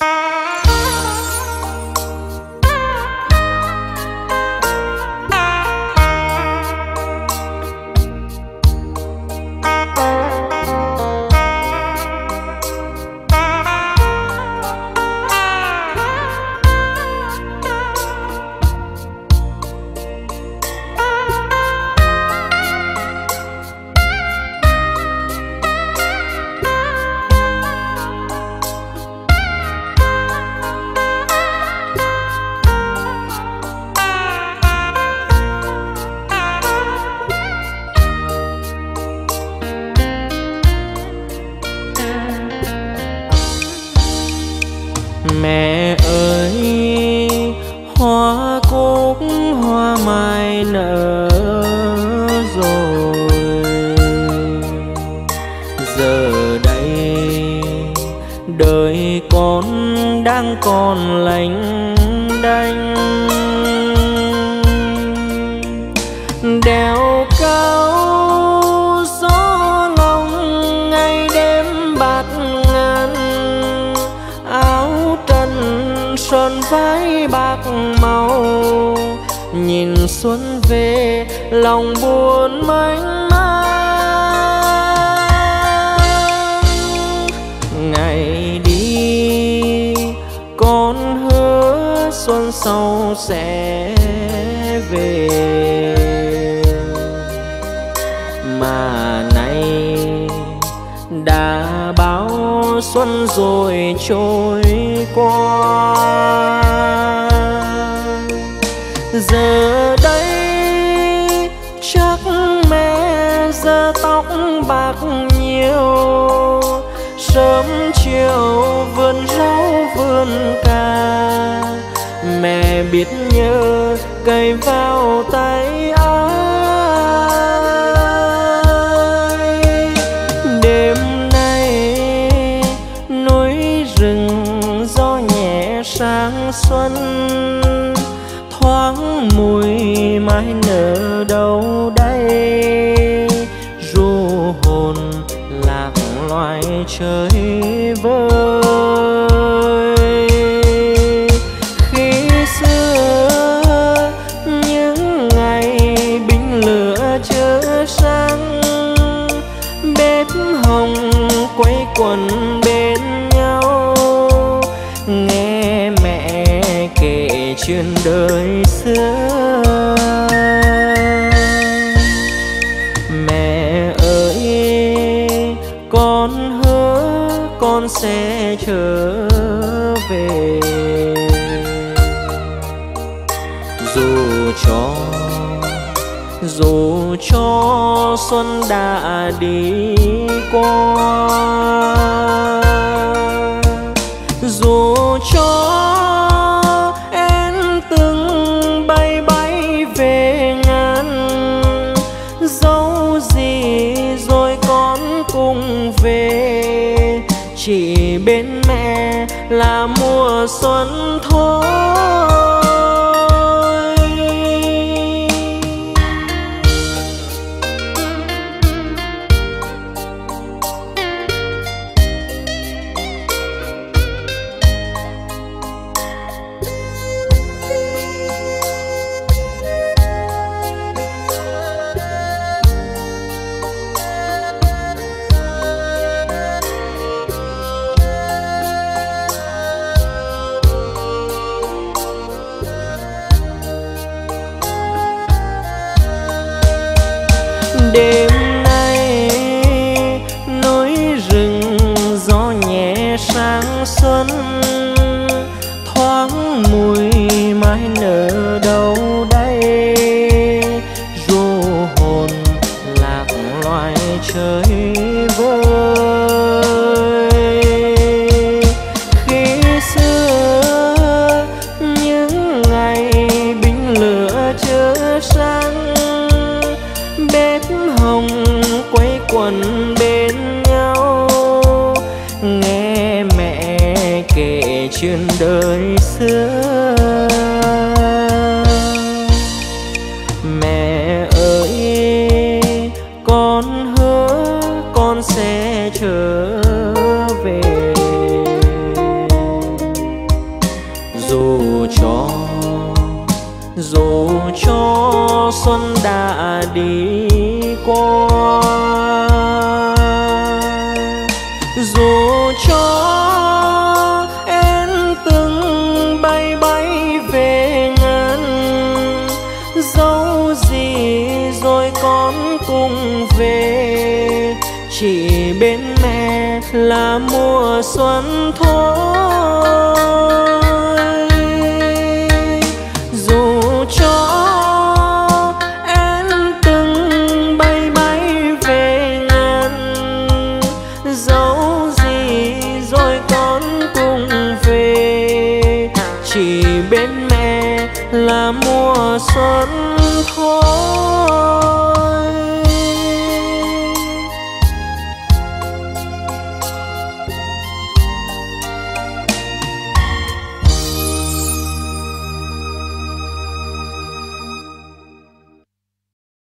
you mẹ ơi, hoa cúc, hoa mai nở rồi. Giờ đây đời con đang còn lạnh xuân về, lòng buồn mênh mang. Ngày đi, con hứa xuân sau sẽ về. Mà nay đã bao xuân rồi trôi qua. Giờ bạc nhiều. Sớm chiều vườn rau vườn cà. Mẹ biết nhớ cây vào tay ai. Đêm nay núi rừng gió nhẹ sáng xuân. Thoáng mùi mai nở đâu đây. trời vơi. Khi xưa, những ngày bình lửa chớ sáng, bếp hồng quay quần bên nhau. Nghe mẹ kể chuyện đời xưa. trở về. Dù cho dù cho xuân đã đi qua dù cho chỉ bên mẹ là mùa xuân thôi. đêm nay, núi rừng gió nhẹ sáng xuân, thoáng mùi mai nở đâu đây. Du hồn lạc loài trời luôn bên nhau. Nghe mẹ kể chuyện đời xưa. Mẹ ơi, con hứa con sẽ trở về. Dù cho dù cho xuân đã đi qua dù cho em từng bay bay về ngàn, dẫu gì rồi con cùng về, chỉ bên mẹ là mùa xuân thôi. Là mùa xuân